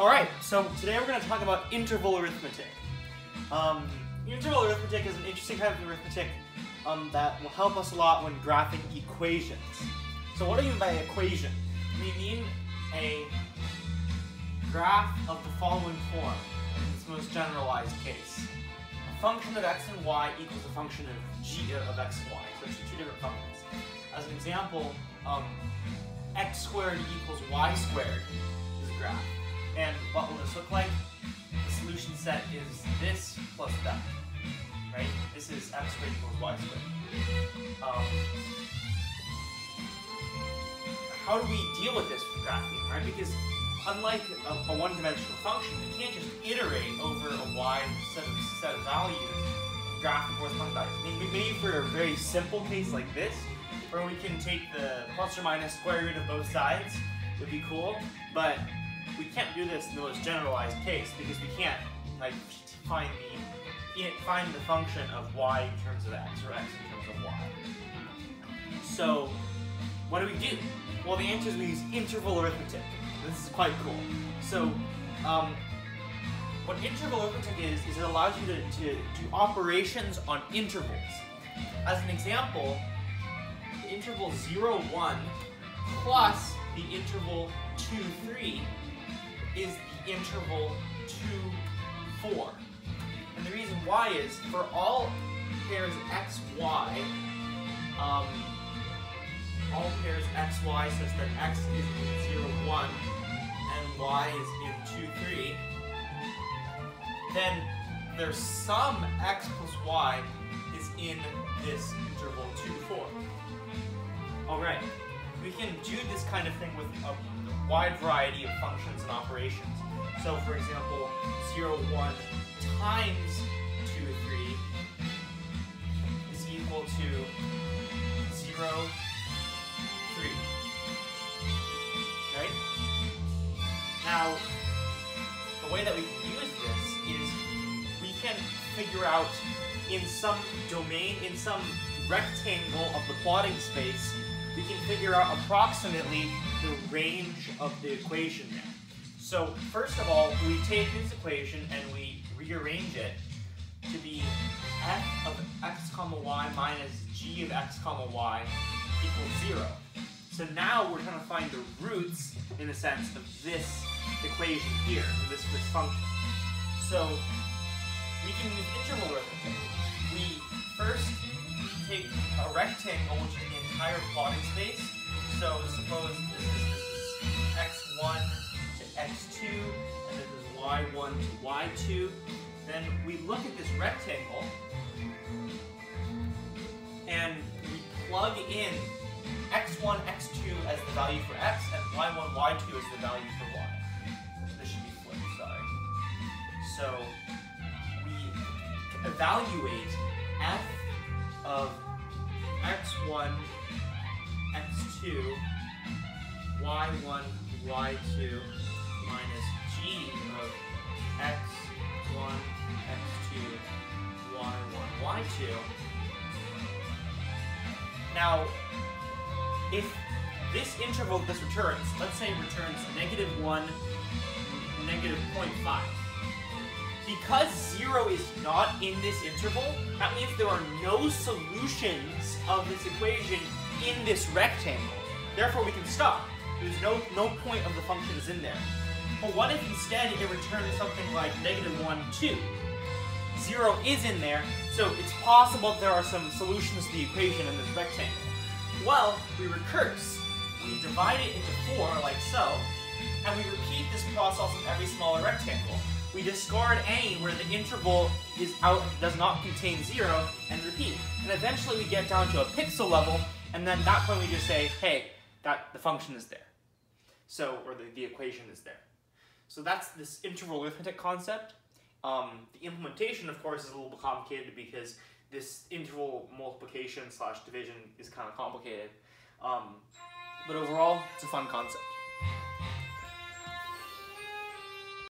Alright, so today we're going to talk about interval arithmetic. Um, interval arithmetic is an interesting type of arithmetic um, that will help us a lot when graphing equations. So what do you mean by equation? We mean a graph of the following form, in its most generalized case. A function of x and y equals a function of g of x and y. So it's two different functions. As an example, um, x squared equals y squared is a graph. And what will this look like? The solution set is this plus that. Right? This is x squared equals y squared. Um, how do we deal with this graphing, right? Because unlike a, a one-dimensional function, we can't just iterate over a wide set of, set of values and graph the corresponding values. Maybe, maybe for a very simple case like this, where we can take the plus or minus square root of both sides, would be cool, but we can't do this in the most generalized case because we can't like find the find the function of y in terms of x or x in terms of y. So what do we do? Well, the answer is we use interval arithmetic. This is quite cool. So um, what interval arithmetic is, is it allows you to, to do operations on intervals. As an example, the interval 0, 1 plus the interval 2, 3 is the interval 2, 4. And the reason why is for all pairs x, y, um, all pairs x, y such that x is in 0, 1 and y is in 2, 3, then their sum x plus y is in this interval 2, 4. Alright, we can do this kind of thing with a wide variety of functions and operations. So for example, 0, 1 times 2, 3 is equal to 0, 3. Right? Now, the way that we can use this is we can figure out in some domain, in some rectangle of the plotting space, we can figure out approximately the range of the equation there. So first of all, we take this equation and we rearrange it to be f of x comma y minus g of x comma y equals 0. So now we're to find the roots, in a sense, of this equation here, this, this function. So we can use interval arithmetic. We first take a rectangle, which is entire plotting space. So suppose this is, this is x1 to x2, and this is y1 to y2. Then we look at this rectangle, and we plug in x1, x2 as the value for x, and y1, y2 as the value for y. This should be flipped, sorry. So we evaluate f of x1, x2, y1, y2 minus g of x1, x2, y1, y2. Now, if this interval this returns, let's say it returns negative 1, negative 0.5, because 0 is not in this interval, that means there are no solutions of this equation in this rectangle. Therefore, we can stop. There's no, no point of the function is in there. But what if instead it returns something like negative 1, 2? 0 is in there, so it's possible there are some solutions to the equation in this rectangle. Well, we recurse. We divide it into 4, like so, and we repeat this process in every smaller rectangle. We discard any where the interval is out does not contain 0, and repeat. And eventually we get down to a pixel level, and then at that point we just say, hey, that the function is there. So, or the, the equation is there. So that's this interval arithmetic concept. Um, the implementation, of course, is a little bit complicated because this interval multiplication slash division is kind of complicated. Um, but overall, it's a fun concept.